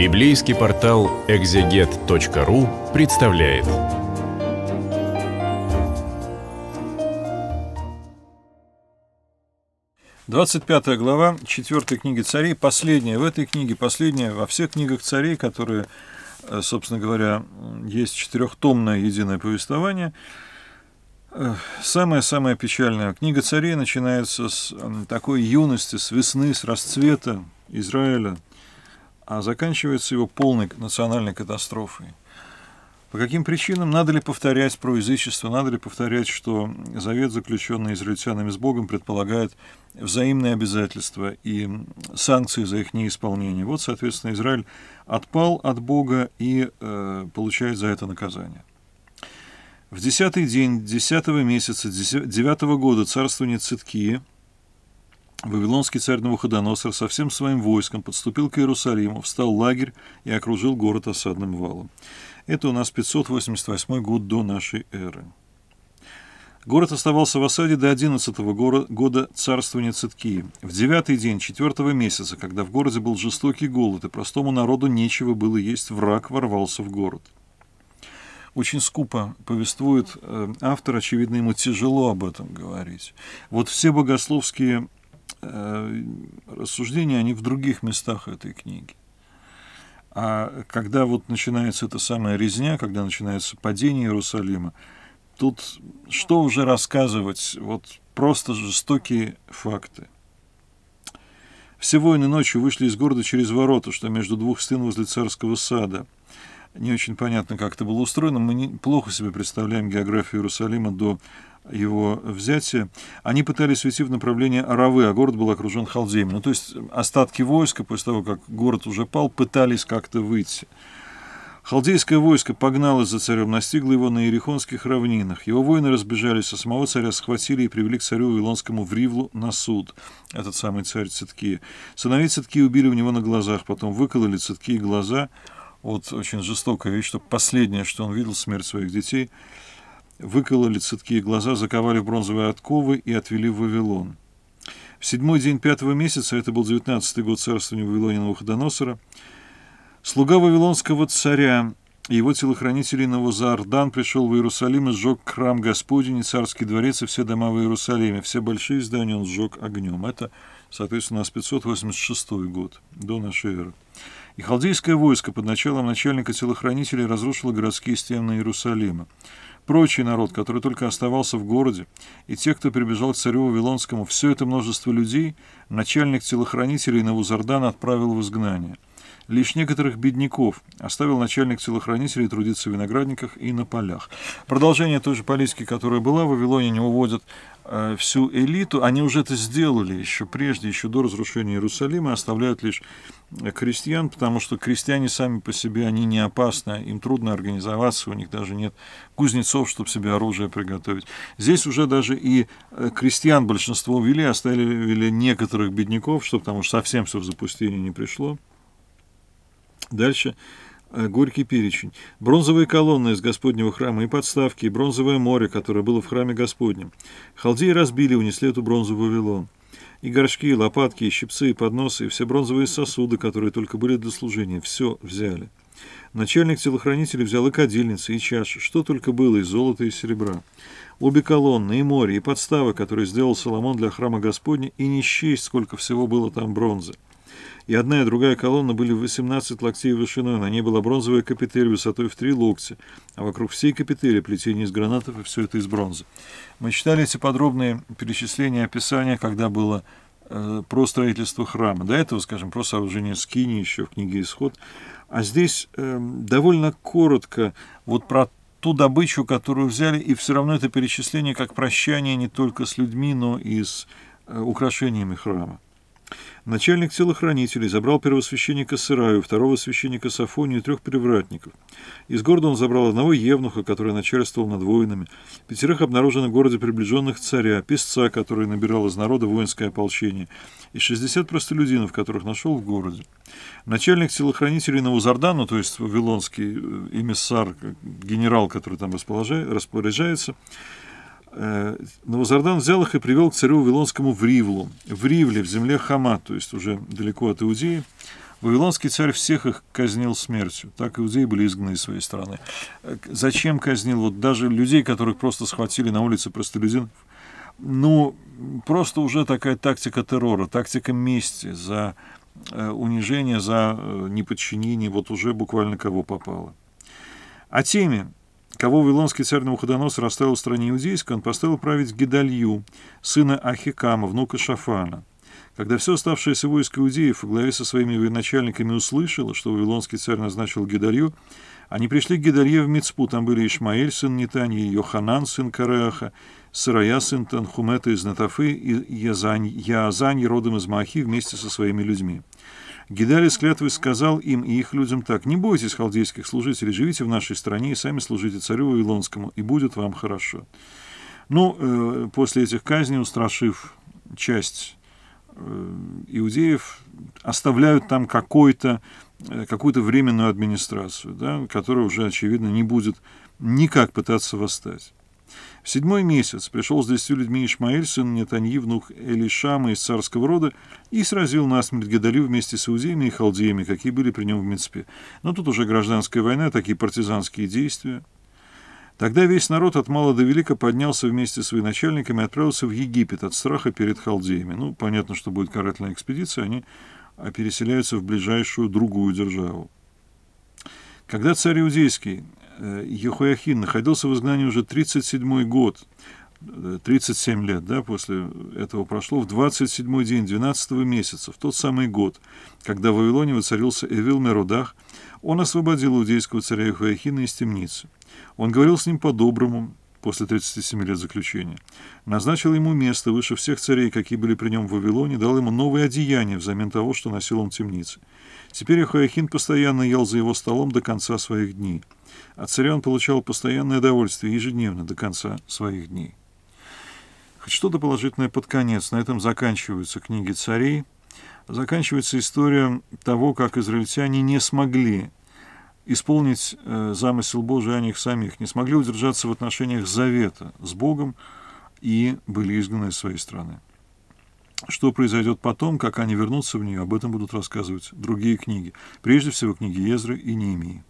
Библейский портал экзегет.ру представляет. Двадцать пятая глава четвертой книги царей, последняя в этой книге, последняя во всех книгах царей, которые, э, собственно говоря, есть четырехтомное единое повествование. Э, самое-самое печальное. Книга царей начинается с такой юности, с весны, с расцвета Израиля, а заканчивается его полной национальной катастрофой. По каким причинам? Надо ли повторять про язычество? Надо ли повторять, что завет, заключенный израильтянами с Богом, предполагает взаимные обязательства и санкции за их неисполнение? Вот, соответственно, Израиль отпал от Бога и э, получает за это наказание. В десятый день десятого месяца девятого года царствования Циткии Вавилонский царь Навуходоносор со всем своим войском подступил к Иерусалиму, встал лагерь и окружил город осадным валом. Это у нас 588 год до нашей эры. Город оставался в осаде до 11 -го года царствования Циткии. В девятый день четвертого месяца, когда в городе был жестокий голод, и простому народу нечего было есть, враг ворвался в город – очень скупо повествует э, автор, очевидно, ему тяжело об этом говорить. Вот все богословские рассуждения, они в других местах этой книги. А когда вот начинается эта самая резня, когда начинается падение Иерусалима, тут что уже рассказывать, вот просто жестокие факты. Все воины ночью вышли из города через ворота, что между двух стен возле царского сада – не очень понятно, как это было устроено. Мы не, плохо себе представляем географию Иерусалима до его взятия. Они пытались уйти в направлении Аравы, а город был окружен халдеями. Ну, то есть остатки войска, после того, как город уже пал, пытались как-то выйти. Халдейское войско погнало за царем, настигло его на Иерихонских равнинах. Его воины разбежались, а самого царя схватили и привели к царю Вавилонскому в Ривлу на суд. Этот самый царь Цитки. Сыновей Цитки убили у него на глазах, потом выкололи Цитки глаза – вот очень жестокая вещь, что последнее, что он видел, смерть своих детей, выкололи цветкие глаза, заковали в бронзовые отковы и отвели в Вавилон. В седьмой день пятого месяца, это был девятнадцатый год царствования Вавилоне Навуходоносора, слуга вавилонского царя и его телохранителей Навузардан пришел в Иерусалим и сжег храм Господень и царский дворец и все дома в Иерусалиме. Все большие здания он сжег огнем. Это, соответственно, с 586 год до нашей эры. И халдейское войско под началом начальника телохранителей разрушило городские стены Иерусалима. Прочий народ, который только оставался в городе, и те, кто прибежал к царю Вавилонскому, все это множество людей начальник телохранителей Навузардан отправил в изгнание. Лишь некоторых бедняков оставил начальник телохранителей трудиться в виноградниках и на полях. Продолжение той же политики, которая была в Вавилоне, не уводят э, всю элиту. Они уже это сделали еще прежде, еще до разрушения Иерусалима, оставляют лишь крестьян, потому что крестьяне сами по себе, они не опасны, им трудно организоваться, у них даже нет кузнецов, чтобы себе оружие приготовить. Здесь уже даже и э, крестьян большинство ввели, оставили некоторых бедняков, чтобы потому что совсем все в запустение не пришло. Дальше э, горький перечень. Бронзовые колонны из Господнего храма и подставки, и бронзовое море, которое было в храме Господнем. Халдеи разбили, унесли эту бронзу в Вавилон и горшки, и лопатки, и щипцы, и подносы, и все бронзовые сосуды, которые только были для служения, все взяли. Начальник телохранителей взял и кадильницы, и чаши, что только было из золота и серебра. Обе колонны, и море, и подставы, которые сделал Соломон для храма Господня, и не счесть, сколько всего было там бронзы и одна и другая колонна были в 18 локтей вышиной, на ней была бронзовая капитель высотой в 3 локтя, а вокруг всей капители плетение из гранатов, и все это из бронзы. Мы читали эти подробные перечисления описания, когда было э, про строительство храма. До этого, скажем, про сооружение скини еще в книге «Исход». А здесь э, довольно коротко вот про ту добычу, которую взяли, и все равно это перечисление как прощание не только с людьми, но и с э, украшениями храма. Начальник телохранителей забрал первосвященника Сыраю, второго священника Сафонию и трех привратников. Из города он забрал одного евнуха, который начальствовал над воинами, пятерых обнаружено в городе приближенных царя, песца, который набирал из народа воинское ополчение, и 60 простолюдинов, которых нашел в городе. Начальник телохранителей Навузардану, то есть вавилонский э, эмиссар, генерал, который там распоряжается, Э, Новозардан взял их и привел к царю Вавилонскому в Ривлу, в Ривле, в земле Хама, то есть уже далеко от Иудеи. Вавилонский царь всех их казнил смертью. Так иудеи были изгнаны из своей страны. Зачем казнил? Вот даже людей, которых просто схватили на улице простолюдинов. Ну, просто уже такая тактика террора, тактика мести за э, унижение, за э, неподчинение, вот уже буквально кого попало. А теми, кого Вавилонский царь Навуходоносор оставил в стране иудейской, он поставил править Гедалью, сына Ахикама, внука Шафана. Когда все оставшееся войско иудеев во главе со своими военачальниками услышало, что Вавилонский царь назначил Гедалью, они пришли к Гедалье в Мицпу. Там были Ишмаэль, сын Нетаньи, Йоханан, сын Кареаха, Сырая, сын Танхумета из Натафы, и Язань, Яазань, родом из Махи, вместе со своими людьми. Гидалий с сказал им и их людям так, «Не бойтесь халдейских служителей, живите в нашей стране и сами служите царю Вавилонскому, и будет вам хорошо». Ну, э, после этих казней, устрашив часть э, иудеев, оставляют там какой-то Э, какую-то временную администрацию, да, которая уже, очевидно, не будет никак пытаться восстать. В седьмой месяц пришел с десятью людьми Ишмаэль, сын Нетаньи, внук Элишама из царского рода, и сразил насмерть Гедалю вместе с иудеями и халдеями, какие были при нем в Мицпе. Но тут уже гражданская война, такие партизанские действия. Тогда весь народ от мала до велика поднялся вместе с военачальниками и отправился в Египет от страха перед халдеями. Ну, понятно, что будет карательная экспедиция, они переселяются в ближайшую другую державу. Когда царь Иудейский э, Ехуяхин находился в изгнании уже 37 год, 37 лет, да, после этого прошло, в 27 день 12 месяца, в тот самый год, когда в Вавилоне воцарился Эвил Мерудах, он освободил иудейского царя Ехуяхина из темницы. Он говорил с ним по-доброму, после 37 лет заключения. Назначил ему место выше всех царей, какие были при нем в Вавилоне, дал ему новое одеяние взамен того, что носил он в темнице. Теперь Ахояхин постоянно ел за его столом до конца своих дней. От царя он получал постоянное удовольствие ежедневно до конца своих дней. Хоть что-то положительное под конец. На этом заканчиваются книги царей. Заканчивается история того, как израильтяне не смогли исполнить э, замысел Божий о них самих, не смогли удержаться в отношениях завета с Богом и были изгнаны из своей страны. Что произойдет потом, как они вернутся в нее, об этом будут рассказывать другие книги. Прежде всего, книги Езры и Неемии.